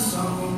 song.